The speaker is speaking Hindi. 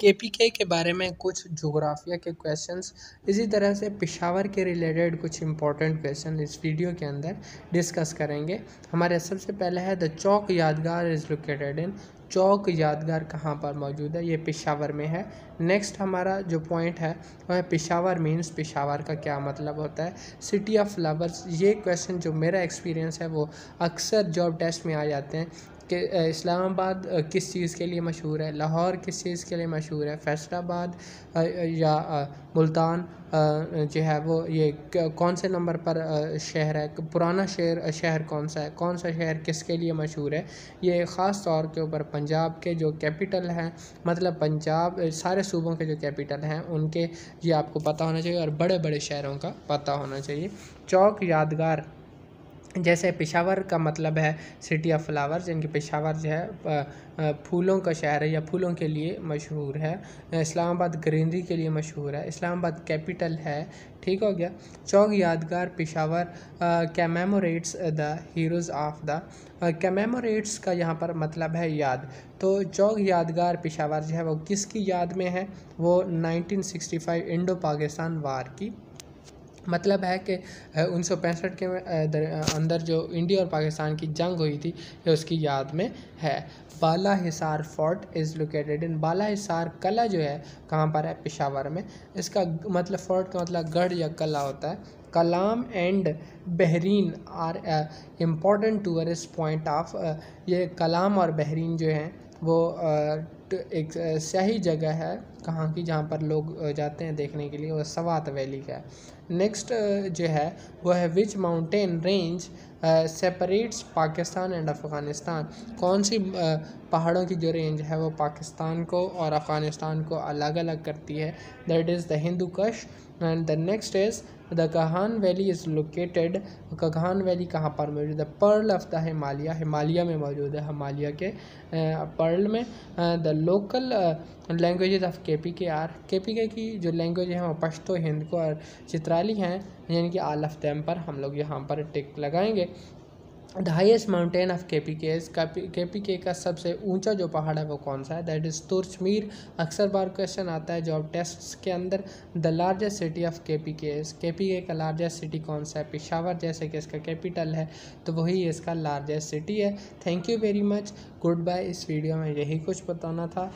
के पी के के बारे में कुछ जोग्राफिया के क्वेश्चंस इसी तरह से पिशावर के रिलेटेड कुछ इंपॉर्टेंट क्वेश्चन इस वीडियो के अंदर डिस्कस करेंगे। हमारे सबसे पहले है द चौक यादगार इज़ लोकेटेड इन चौक यादगार कहाँ पर मौजूद है? ये पिशावर में है। नेक्स्ट हमारा जो पॉइंट है, वह है पिशावर मीन्स पिशावर का क्या मतलब होता है? सिटी ऑफ़ फ्लावर्स ये क्वेश्चन जो मेरा एक्सपीरियंस है, वो अक्सर जॉब टेस्ट में आ जाते हैं। कि इस्लामाबाद किस चीज़ के लिए मशहूर है? लाहौर किस चीज़ के लिए मशहूर है? फैसलाबाद या मुल्तान जो है वो, ये कौन से नंबर पर शहर है? पुराना शहर शहर कौन सा है? कौन सा शहर किसके लिए मशहूर है? ये ख़ास तौर के ऊपर पंजाब के जो कैपिटल हैं मतलब पंजाब सारे सूबों के जो कैपिटल हैं, उनके ये आपको पता होना चाहिए और बड़े बड़े शहरों का पता होना चाहिए। चौक यादगार जैसे पेशावर का मतलब है सिटी ऑफ़ फ्लावर्स जिनकी पेशावर जो है फूलों का शहर है या फूलों के लिए मशहूर है। इस्लामाबाद ग्रीनरी के लिए मशहूर है। इस्लामाबाद कैपिटल है। ठीक हो गया। Chowk Yadgar Peshawar commemorates the heroes of the commemorates का यहाँ पर मतलब है याद। तो चौक यादगार पेशावर जो है वो किसकी याद में है? वो 1965 इंडो पाकिस्तान वार की। मतलब है कि उन्नीस सौ पैंसठ के अंदर जो इंडिया और पाकिस्तान की जंग हुई थी, ये उसकी याद में है। Bala Hisar fort is located in Bala Hisar कला जो है, कहाँ पर है? पेशावर में। इसका मतलब फोर्ट का मतलब गढ़ या कला होता है। Kalam and Bahrain are important tourist point of ये कलाम और बहरीन जो हैं वो एक सही जगह है कहाँ की जहाँ पर लोग जाते हैं देखने के लिए, वो सवात वैली का नेक्स्ट जो है, वो है which mountain range separates Pakistan and Afghanistan कौन सी पहाड़ों की जो रेंज है वो पाकिस्तान को और अफ़गानिस्तान को अलग अलग करती है? That is the Hindu Kush and the next is the Kaghan valley is located Kaghan valley कहाँ पर मौजूद है? Pearl of the Himalaya Himalaya में मौजूद है हिमालय के पर्ल में. The local languages of K P K are K P K की जो लैंग्वेज है, वो पश्तो, हिंद को और चित्राली हैं, यानी कि आल ऑफ़ दैम पर हम लोग यहाँ पर टिक लगाएँगे। The highest mountain of K P K K P के का सबसे ऊँचा जो पहाड़ है, वो कौन सा है? दैट इज़ तुर्चमीर अक्सर बार क्वेश्चन आता है जॉब टेस्ट के अंदर the largest city of K P K K P के का लार्जेस्ट सिटी कौन सा है? पिशावर जैसे कि इसका कैपिटल है तो वही इसका लार्जेस्ट सिटी है। Thank you very much good bye इस वीडियो में यही कुछ बताना था।